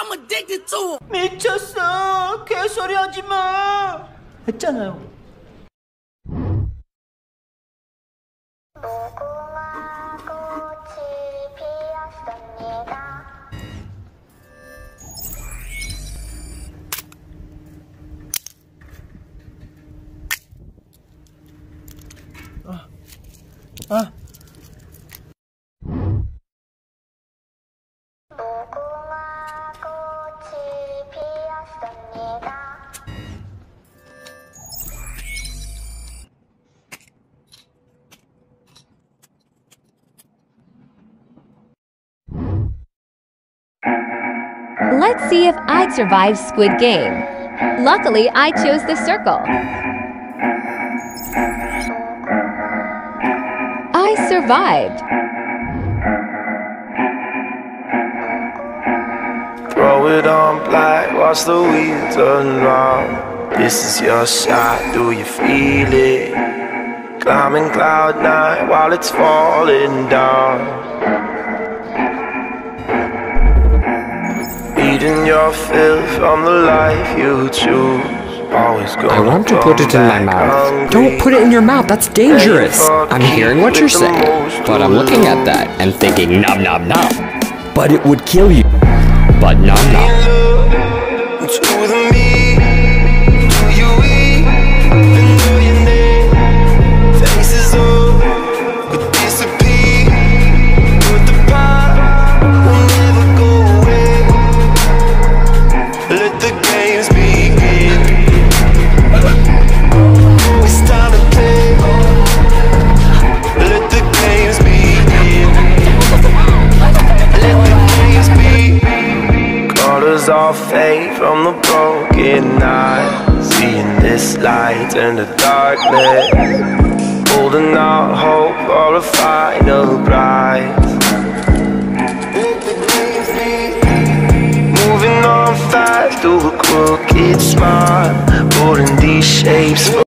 I'm addicted to him. 미쳤어. 개소리 하지 마. 했잖아요. 무궁화 꽃이 피었습니다. 아, Let's see if I'd survive Squid Game. Luckily, I chose the circle. I survived. Throw it on black, watch the wheels turn round. This is your shot, do you feel it? Climbing cloud nine while it's falling down. Eating your fill from the life you choose. Always go. I want to put it in my mouth. Don't put it in your mouth, that's dangerous. I'm hearing what you're saying, but I'm looking at that and thinking nom nom nom. But it would kill you. But nom nom. All fade from the broken night. Seeing this light in the darkness. Holding out hope for a final prize. Moving on fast through a crooked smile. Putting these shapes.